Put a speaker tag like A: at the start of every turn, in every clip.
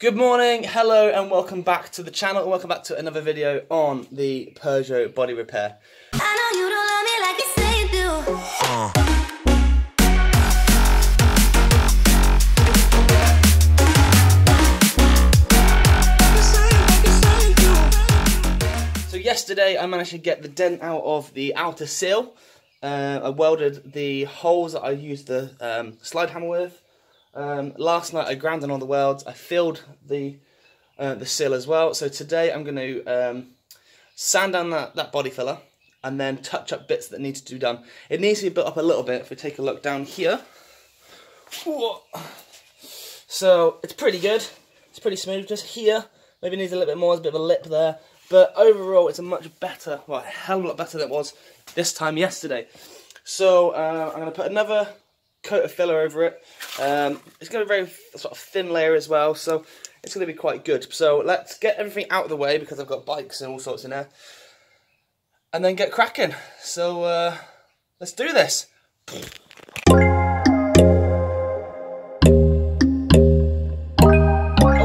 A: Good morning, hello and welcome back to the channel and welcome back to another video on the Peugeot body repair. So yesterday I managed to get the dent out of the outer sill. Uh, I welded the holes that I used the um, slide hammer with um, last night I grounded on all the welds. I filled the uh, the sill as well. So today I'm going to um, sand down that, that body filler and then touch up bits that need to be done. It needs to be built up a little bit. If we take a look down here. So it's pretty good. It's pretty smooth. Just here, maybe needs a little bit more. There's a bit of a lip there. But overall, it's a much better, well, a hell of a lot better than it was this time yesterday. So uh, I'm going to put another coat of filler over it. Um, it's going to be a very sort of thin layer as well, so it's going to be quite good. So let's get everything out of the way because I've got bikes and all sorts in there. And then get cracking. So uh, let's do this.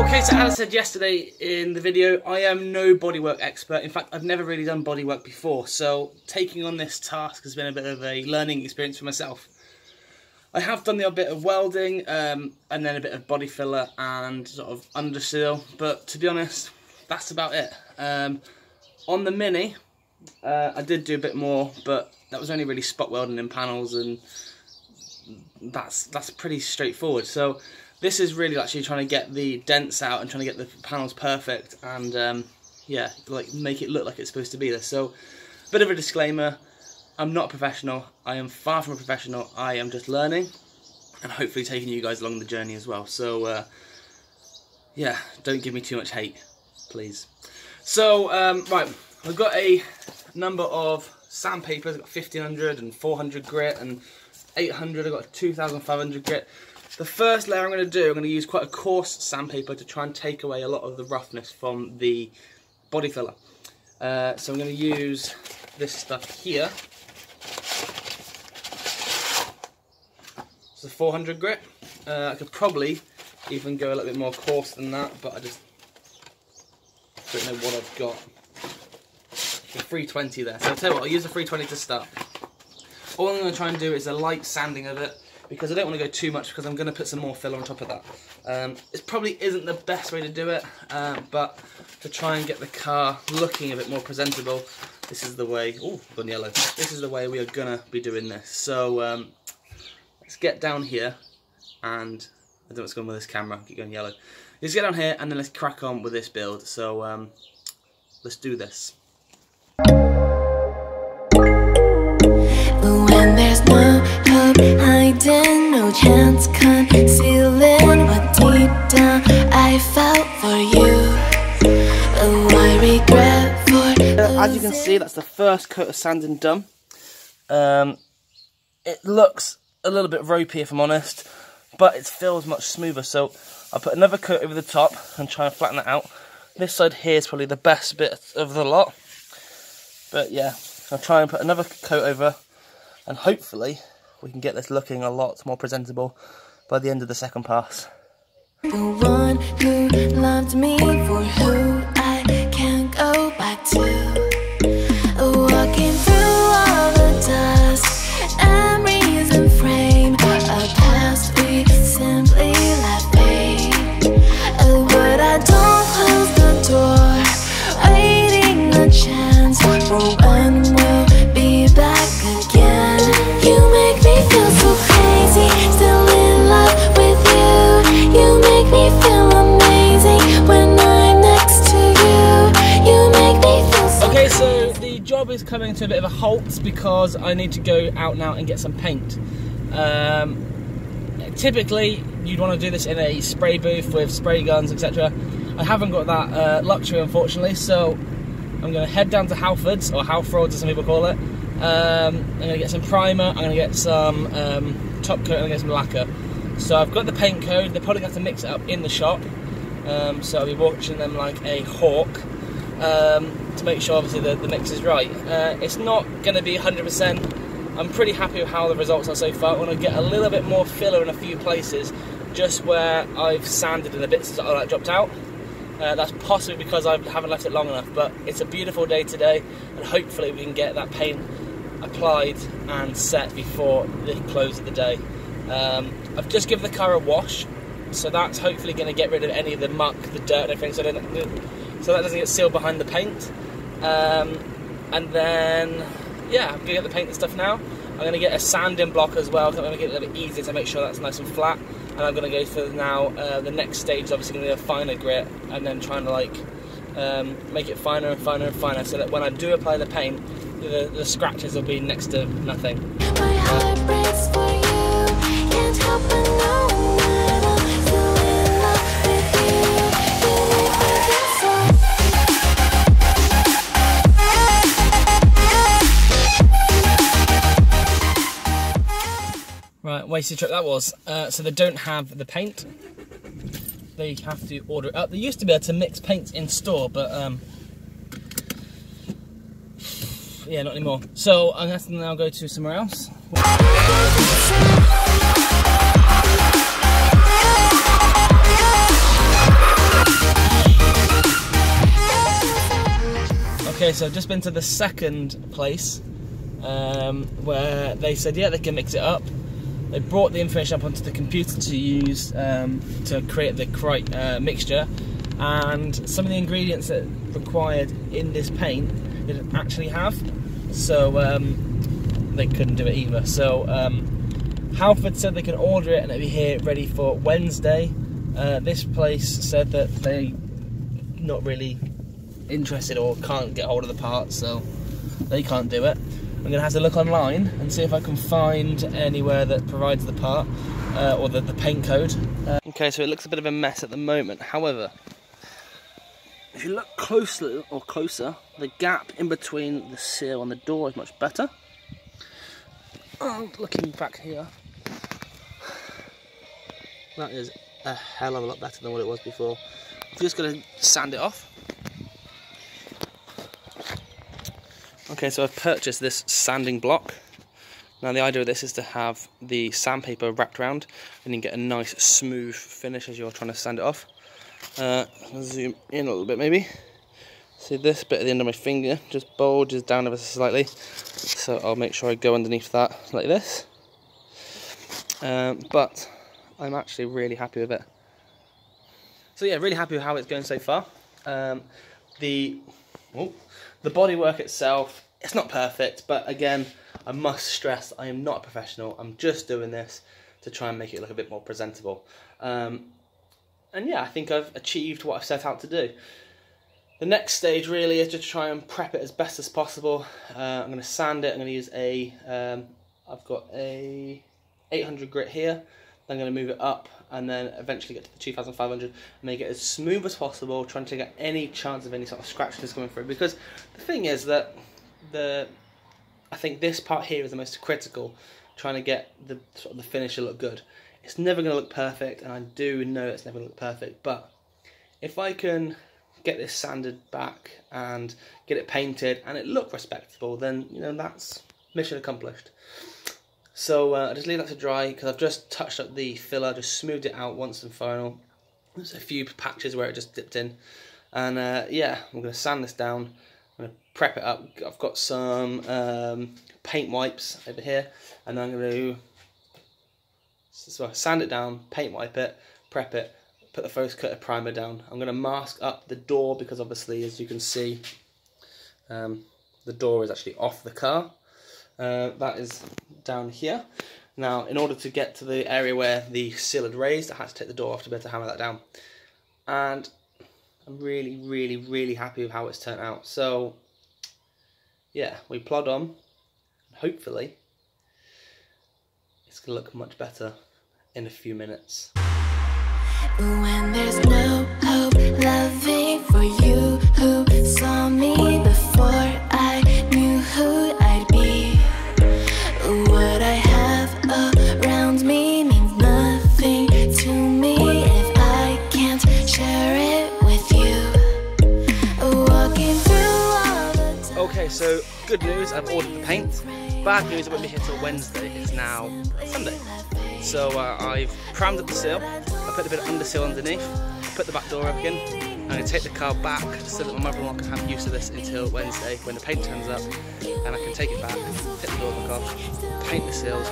A: Okay, so as I said yesterday in the video, I am no bodywork expert. In fact, I've never really done bodywork before, so taking on this task has been a bit of a learning experience for myself. I have done the odd bit of welding um, and then a bit of body filler and sort of underseal, but to be honest, that's about it. Um, on the Mini, uh, I did do a bit more, but that was only really spot welding in panels and that's that's pretty straightforward. So this is really actually trying to get the dents out and trying to get the panels perfect and um, yeah, like make it look like it's supposed to be there. So, a bit of a disclaimer, I'm not a professional. I am far from a professional. I am just learning and hopefully taking you guys along the journey as well. So, uh, yeah, don't give me too much hate, please. So, um, right, we've got a number of sandpapers. I've got 1500 and 400 grit and 800. I've got 2500 grit. The first layer I'm going to do, I'm going to use quite a coarse sandpaper to try and take away a lot of the roughness from the body filler. Uh, so I'm going to use this stuff here. A 400 grit. Uh, I could probably even go a little bit more coarse than that, but I just don't know what I've got. The 320 there. So I'll tell you what, I'll use the 320 to start. All I'm going to try and do is a light sanding of it because I don't want to go too much because I'm going to put some more filler on top of that. Um, it probably isn't the best way to do it, uh, but to try and get the car looking a bit more presentable, this is the way, oh, gone yellow, this is the way we are going to be doing this. So um, let's get down here and, I don't know what's going on with this camera, keep going yellow. Let's get down here and then let's crack on with this build. So um, let's do this.
B: When there's no hope hiding, no chance concealing what deep down I felt for you. Oh, I regret for
A: Uh, as you can see, that's the first coat of sanding done. Um, it looks a little bit ropey, if I'm honest, but it feels much smoother. So I'll put another coat over the top and try and flatten it out. This side here is probably the best bit of the lot. But yeah, I'll try and put another coat over and hopefully we can get this looking a lot more presentable by the end of the second pass. Coming to a bit of a halt because I need to go out now and get some paint. Um, typically, you'd want to do this in a spray booth with spray guns, etc. I haven't got that uh, luxury, unfortunately, so I'm going to head down to Halfords, or Halfords as some people call it. Um, I'm going to get some primer, I'm going to get some um, top coat, and I'm going to get some lacquer. So I've got the paint code, they're probably going to have to mix it up in the shop. Um, so I'll be watching them like a hawk um, to make sure obviously the, the mix is right. Uh, it's not going to be 100%. I'm pretty happy with how the results are so far. I want to get a little bit more filler in a few places just where I've sanded and the bits that are like dropped out. Uh, that's possibly because I haven't left it long enough, but it's a beautiful day today, and hopefully we can get that paint applied and set before the close of the day. Um, I've just given the car a wash, so that's hopefully going to get rid of any of the muck, the dirt, and everything, so, so that doesn't get sealed behind the paint. Um, and then, yeah, I'm to get the paint and stuff now. I'm to get a sanding block as well, because I'm to make it a little bit easier to make sure that's nice and flat. And I'm to go for now, uh, the next stage is obviously to be a finer grit, and then trying to like um, make it finer and finer and finer, so that when I do apply the paint, the, the scratches will be next to nothing. Wasted trip that was. Uh, so they don't have the paint. They have to order it up. They used to be able to mix paints in store, but um, yeah, not anymore. So I'm going to now go to somewhere else. Okay, so I've just been to the second place um, where they said, yeah, they can mix it up. They brought the information up onto the computer to use um, to create the correct uh, mixture, and some of the ingredients that required in this paint didn't actually have, so um, they couldn't do it either. So um, Halford said they can order it and it'll be here ready for Wednesday. Uh, this place said that they not really interested or can't get hold of the parts, so they can't do it. I'm to have to look online and see if I can find anywhere that provides the part uh, or the, the paint code. Uh, okay, so it looks a bit of a mess at the moment. However, if you look closely or closer, the gap in between the sill and the door is much better. Oh, looking back here, that is a hell of a lot better than what it was before. I'm just to sand it off. Okay, so I've purchased this sanding block. Now the idea of this is to have the sandpaper wrapped around and you can get a nice smooth finish as you're trying to sand it off. Uh, zoom in a little bit maybe. See this bit at the end of my finger just bulges down ever so slightly. So I'll make sure I go underneath that like this. Um, but I'm actually really happy with it. So yeah, really happy with how it's going so far. Um, the oh, the bodywork itself, it's not perfect, but again, I must stress I am not a professional. I'm just doing this to try and make it look a bit more presentable. Um, and yeah, I think I've achieved what I've set out to do. The next stage really is to try and prep it as best as possible. Uh, I'm going to sand it. I'm going to use a. Um, I've got a 800 grit here. I'm going to move it up and then eventually get to the 2500 make it as smooth as possible trying to get any chance of any sort of scratches coming through because the thing is that the I think this part here is the most critical trying to get the sort of the finish to look good it's never going to look perfect and I do know it's never going to look perfect but if I can get this sanded back and get it painted and it look respectable then you know that's mission accomplished so uh, I just leave that to dry because I've just touched up the filler, just smoothed it out once and final. There's a few patches where it just dipped in. And uh, yeah, I'm going to sand this down. I'm going to prep it up. I've got some um, paint wipes over here. And I'm going to so sand it down, paint wipe it, prep it, put the first coat of primer down. I'm going to mask up the door because obviously, as you can see, um, the door is actually off the car. Uh, that is down here. Now, in order to get to the area where the sill had raised, I had to take the door off to be able to hammer that down. And I'm really, really, really happy with how it's turned out. So, yeah, we plod on. Hopefully, it's going to look much better in a few minutes.
B: When there's no hope, loving for you who
A: news, I've ordered the paint. Bad news, it won't be here till Wednesday. It's now Sunday. So uh, I've prammed up the sill, I put a bit of underseal underneath, put the back door up again. I'm going to take the car back so that my mother-in-law can have use of this until Wednesday when the paint turns up and I can take it back, take the door back off, paint the sills.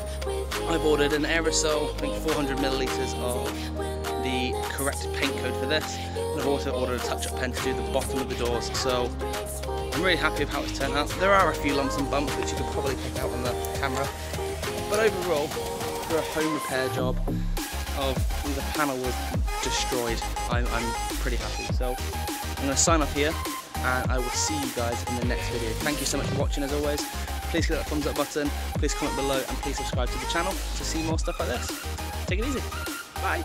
A: I've ordered an aerosol, I think 400 millilitres of the correct paint code for this. And I've also ordered a touch-up pen to do the bottom of the doors. So I'm really happy with how it's turned out. There are a few lumps and bumps which you could probably pick out on the camera. But overall, for a home repair job of the panel was destroyed, I'm, I'm pretty happy. So I'm going to sign off here and I will see you guys in the next video. Thank you so much for watching as always. Please click that thumbs up button, please comment below and please subscribe to the channel to see more stuff like this. Take it easy. Bye.